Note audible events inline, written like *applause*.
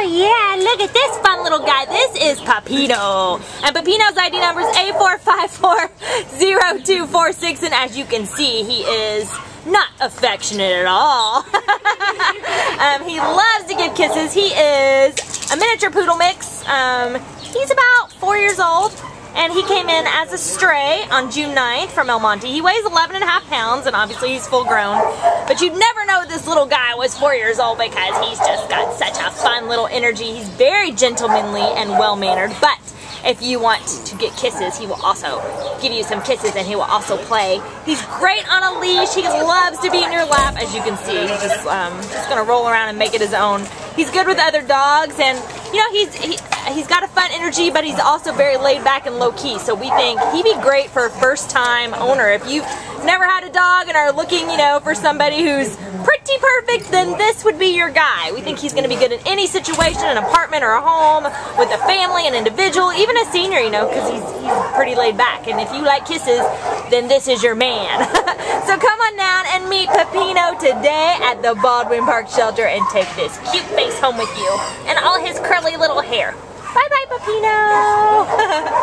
Oh yeah, look at this fun little guy. This is Pepino. And Pepino's ID number is A4540246 and as you can see, he is not affectionate at all. *laughs* um, he loves to give kisses. He is a miniature poodle mix. Um, he's about four years old and he came in as a stray on June 9th from El Monte. He weighs 11 and a half pounds, and obviously he's full grown. But you'd never know this little guy was four years old because he's just got such energy. He's very gentlemanly and well-mannered, but if you want to get kisses, he will also give you some kisses and he will also play. He's great on a leash. He loves to be in your lap, as you can see. He's just, um, just gonna roll around and make it his own. He's good with other dogs and you know, he's he, he's got a fun energy, but he's also very laid back and low key. So we think he'd be great for a first time owner. If you've never had a dog and are looking, you know, for somebody who's pretty perfect, then this would be your guy. We think he's going to be good in any situation, an apartment or a home, with a family, an individual, even a senior, you know, because he's, he's pretty laid back. And if you like kisses, then this is your man. *laughs* so come on down and meet Pepino today at the Baldwin Park Shelter and take this cute face home with you and all his curly little hair. Bye-bye, Pepino! *laughs*